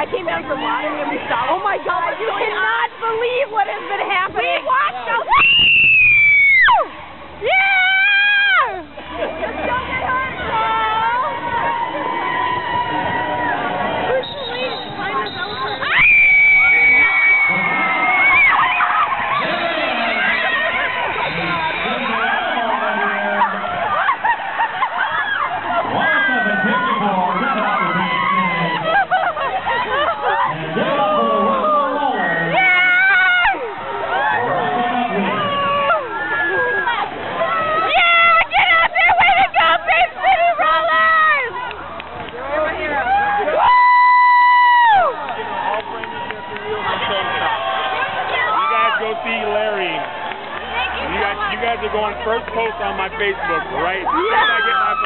I came down from Wyoming and we saw. Oh my God! You cannot believe what has been happening. We watched. See Larry. You, so guys, you guys, are going first post on my Facebook right yeah.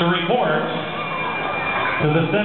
to report to the center.